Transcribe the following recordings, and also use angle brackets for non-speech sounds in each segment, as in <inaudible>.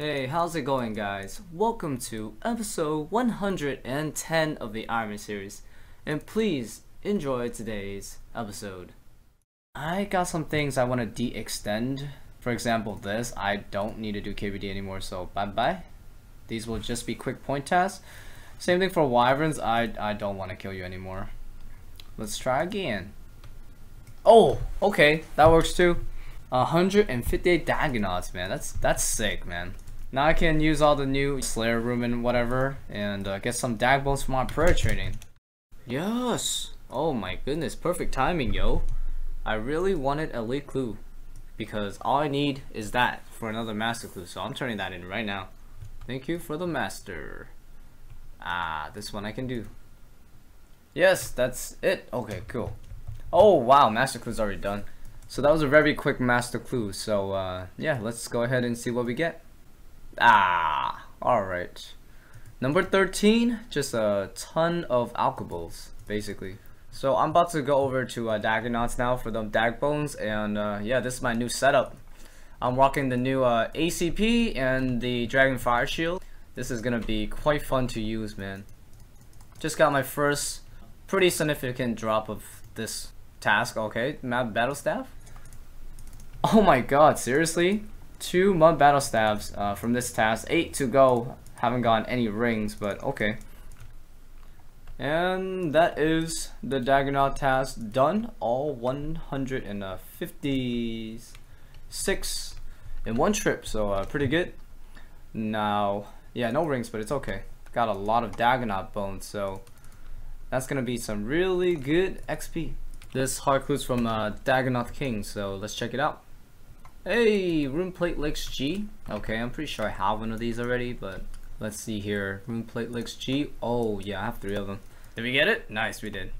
Hey, how's it going, guys? Welcome to episode 110 of the Iron series, and please enjoy today's episode. I got some things I want to de-extend. For example, this, I don't need to do KBD anymore, so bye-bye. These will just be quick point tasks. Same thing for Wyverns, I, I don't want to kill you anymore. Let's try again. Oh, okay, that works too. 158 Dagannoths, man. That's that's sick, man. Now I can use all the new Slayer room and whatever, and uh, get some dag from my prayer training. Yes! Oh my goodness, perfect timing, yo. I really wanted a Elite Clue, because all I need is that for another Master Clue, so I'm turning that in right now. Thank you for the Master. Ah, this one I can do. Yes, that's it. Okay, cool. Oh wow, Master Clue's already done. So that was a very quick Master Clue, so uh, yeah, let's go ahead and see what we get. Ah, alright. Number 13, just a ton of alchables, basically. So I'm about to go over to uh, Dagannoths now for the Dag Bones, and uh, yeah, this is my new setup. I'm rocking the new uh, ACB and the Dragon Fire Shield. This is gonna be quite fun to use, man. Just got my first pretty significant drop of this task. Okay, Mud Battle Staff. Oh my god, seriously? Two mud battle staves uh, from this task. Eight to go. Haven't gotten any rings, but okay. And that is the Dagannoth task done. All 156 in one trip, so uh, pretty good. Now, yeah, no rings, but it's okay. Got a lot of Dagannoth bones, so that's gonna be some really good XP. This hard clue's from uh, King, so let's check it out. Hey, Rune Plate Legs G. Okay, I'm pretty sure I have one of these already, but let's see here. Rune Plate Legs G. Oh, yeah, I have three of them. Did we get it? Nice, we did.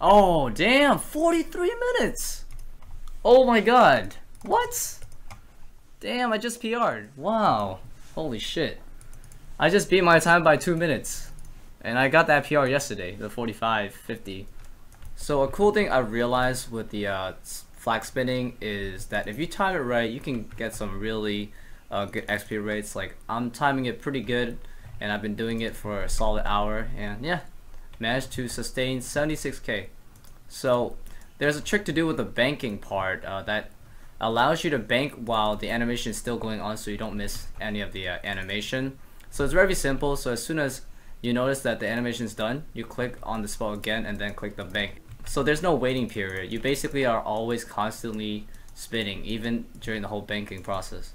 Oh, damn, 43 minutes. Oh my god. What? Damn, I just PR'd. Wow. Holy shit. I just beat my time by two minutes. And I got that PR yesterday, the 45, 50. So a cool thing I realized with the uh, flag spinning is that if you time it right, you can get some really uh, good XP rates. Like I'm timing it pretty good, and I've been doing it for a solid hour, and yeah, managed to sustain 76k. So there's a trick to do with the banking part uh, that allows you to bank while the animation is still going on, so you don't miss any of the uh, animation. So it's very simple. So as soon as you notice that the animation is done, you click on the spell again and then click the bank so there's no waiting period. You basically are always constantly spinning, even during the whole banking process.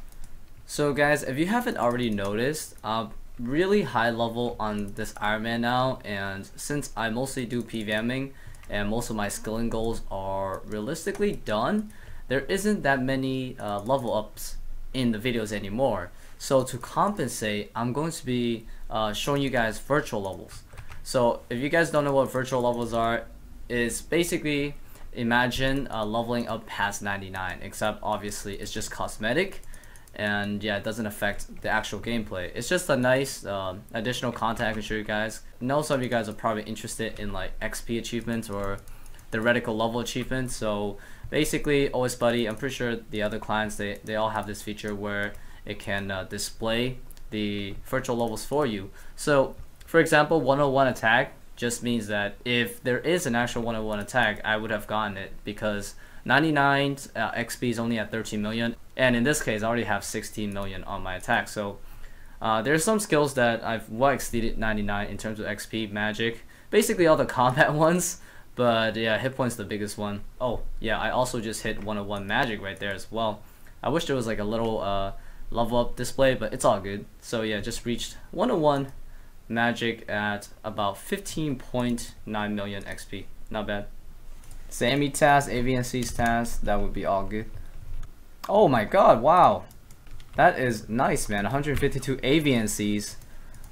So guys, if you haven't already noticed, I'm really high level on this Iron Man now, and since I mostly do PVMing, and most of my skilling goals are realistically done, there isn't that many uh, level ups in the videos anymore. So to compensate, I'm going to be uh, showing you guys virtual levels. So if you guys don't know what virtual levels are, is basically imagine uh, leveling up past 99 except obviously it's just cosmetic and yeah it doesn't affect the actual gameplay. It's just a nice um, additional content I can show you guys. I know some of you guys are probably interested in like XP achievements or the theoretical level achievements so basically OSBuddy I'm pretty sure the other clients they, they all have this feature where it can uh, display the virtual levels for you. So for example 101 attack just means that if there is an actual 101 attack, I would have gotten it because 99 uh, XP is only at 13 million, and in this case, I already have 16 million on my attack. So uh, there's some skills that I've well exceeded 99 in terms of XP, magic, basically all the <laughs> combat ones. But yeah, hit points the biggest one. Oh yeah, I also just hit 101 magic right there as well. I wish there was like a little uh, level up display, but it's all good. So yeah, just reached 101 Magic at about 15.9 million XP. Not bad. Sammy task, Aviansie's task, that would be all good. Oh my god, wow. That is nice, man. 152 Aviansies.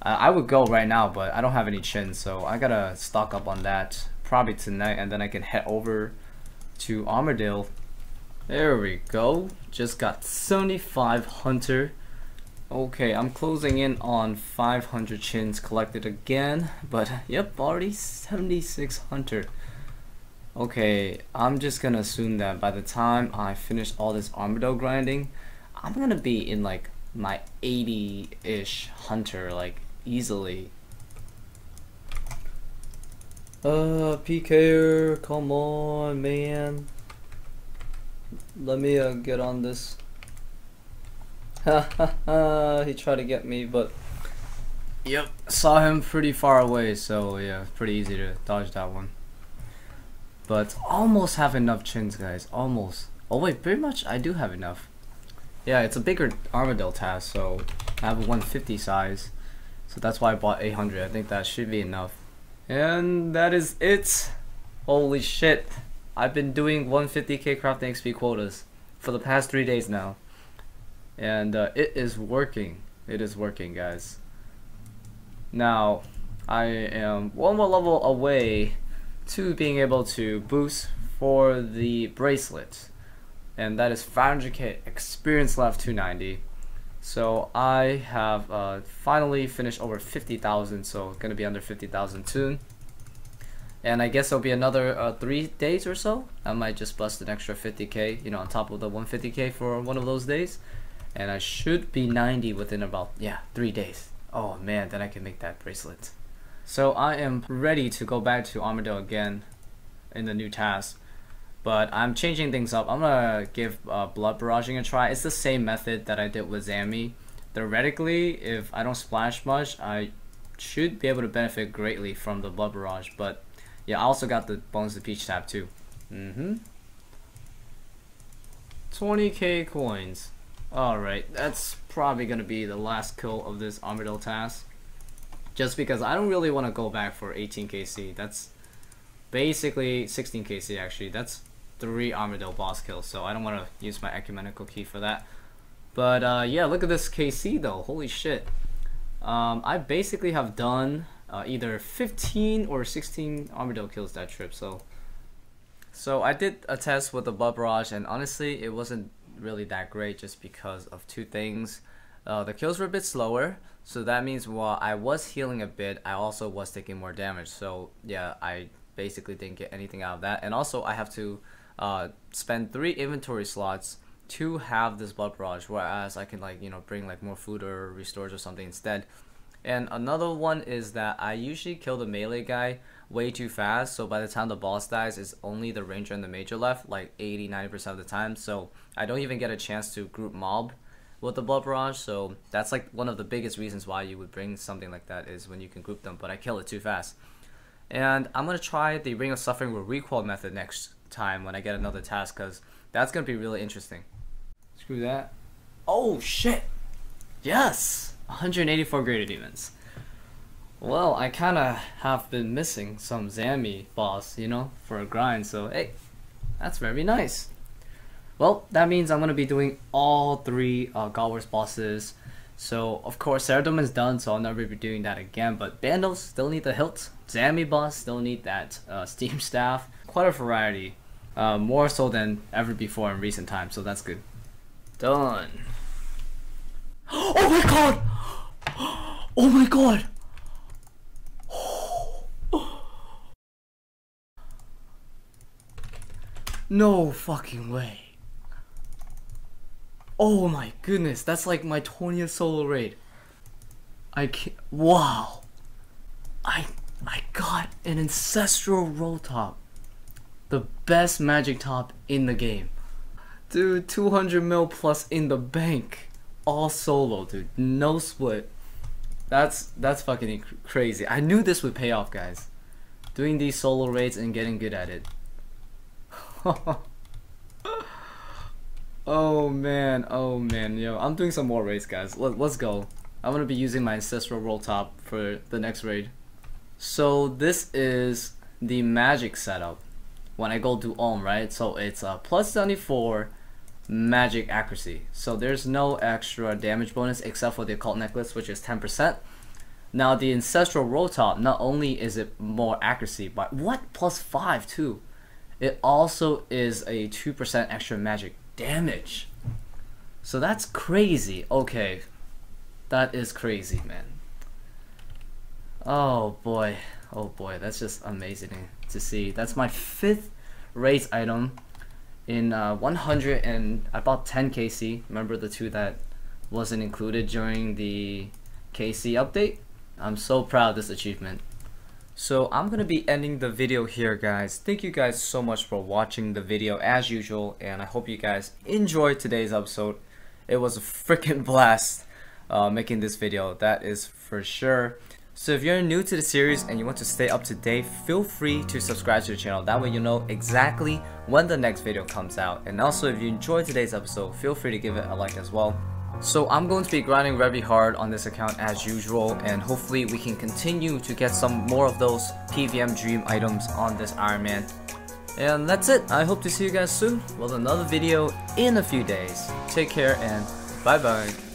Uh, I would go right now, but I don't have any chin, so I gotta stock up on that probably tonight, and then I can head over to Armadyl. There we go. Just got 75 Hunter. Okay, I'm closing in on 500 chins collected again, but yep, already 76 hunter. Okay, I'm just gonna assume that by the time I finish all this Armadyl grinding, I'm gonna be in like my 80-ish hunter like easily. Uh, PKer, come on, man. Let me uh, get on this. <laughs> He tried to get me, but... Yep, saw him pretty far away, so yeah, pretty easy to dodge that one. But almost have enough chins, guys, almost. Oh wait, pretty much I do have enough. Yeah, it's a bigger armadillo task, so I have a 150 size. So that's why I bought 800. I think that should be enough. And that is it. Holy shit. I've been doing 150k crafting XP quotas for the past three days now. And uh, it is working. It is working, guys. Now, I am one more level away to being able to boost for the bracelet. And that is 500k experience left 290 so I have uh, finally finished over 50,000 so gonna be under 50,000 soon. And I guess it'll be another uh, three days or so. I might just bust an extra 50k you know on top of the 150k for one of those days and I should be 90 within about yeah three days oh man then I can make that bracelet so I am ready to go back to Armadyl again in the new task but I'm changing things up. I'm gonna give uh, blood barraging a try. It's the same method that I did with Zammy. Theoretically, if I don't splash much, I should be able to benefit greatly from the blood barrage. But yeah, I also got the bonus of peach tab too. Mm-hmm. 20k coins. Alright, that's probably gonna be the last kill of this Armadyl task. Just because I don't really want to go back for 18kc. That's basically 16kc actually. That's three Armadyl boss kills, so I don't want to use my ecumenical key for that. But uh, yeah, look at this KC though, holy shit. Um, I basically have done uh, either 15 or 16 Armadyl kills that trip, so... So I did a test with the Blood Barrage, and honestly, it wasn't really that great just because of two things. Uh, the kills were a bit slower, so that means while I was healing a bit, I also was taking more damage. So yeah, I basically didn't get anything out of that. And also I have to uh, spend three inventory slots to have this blood barrage, whereas I can like you know bring like more food or restores or something instead. And another one is that I usually kill the melee guy way too fast, so by the time the boss dies, it's only the ranger and the major left, like 80-90% of the time. So I don't even get a chance to group mob with the blood barrage. So that's like one of the biggest reasons why you would bring something like that is when you can group them, but I kill it too fast. And I'm gonna try the Ring of Suffering with recoil method next time when I get another task because that's gonna be really interesting. Screw that. Oh shit! Yes! 184 greater demons. Well, I kinda have been missing some Zammy boss, you know, for a grind, so hey, that's very nice. Well, that means I'm gonna be doing all three uh, God Wars bosses. So, of course, Saradomin is done, so I'll never be doing that again, but Bandos still need the hilt, Zammy boss still need that uh, <laughs> Steam staff, quite a variety, uh, more so than ever before in recent times. So that's good. Done. <gasps> Oh my god! <gasps> Oh my god! No fucking way. Oh my goodness, that's like my 20th solo raid. I can't. Wow. I I got an ancestral robe top the best magic top in the game. Dude, 200 mil plus in the bank. All solo, dude. No split. That's that's fucking crazy. I knew this would pay off, guys. Doing these solo raids and getting good at it. <laughs> oh man, oh man, yo, I'm doing some more raids, guys. Let, let's go. I'm gonna be using my ancestral robe top for the next raid. So this is the magic setup when I go to Olm, right? So it's a plus 74 magic accuracy. So there's no extra damage bonus except for the occult necklace, which is 10%. Now the ancestral robe top, not only is it more accuracy, but what plus 5 too? It also is a 2% extra magic damage. So that's crazy. Okay. That is crazy, man. Oh boy. Oh boy, that's just amazing to see. That's my fifth race item in uh, 100 and I bought 10 KC. Remember the two that wasn't included during the KC update. I'm so proud of this achievement. So I'm gonna be ending the video here guys. Thank you guys so much for watching the video as usual and I hope you guys enjoyed today's episode. It was a freaking <laughs> blast uh, making this video, that is for sure. So if you're new to the series and you want to stay up to date, feel free to subscribe to the channel. That way you know exactly when the next video comes out. And also if you enjoyed today's episode, feel free to give it a like as well. So I'm going to be grinding very hard on this account as usual and hopefully we can continue to get some more of those PVM dream items on this Iron Man. And that's it. I hope to see you guys soon with another video in a few days. Take care and bye bye.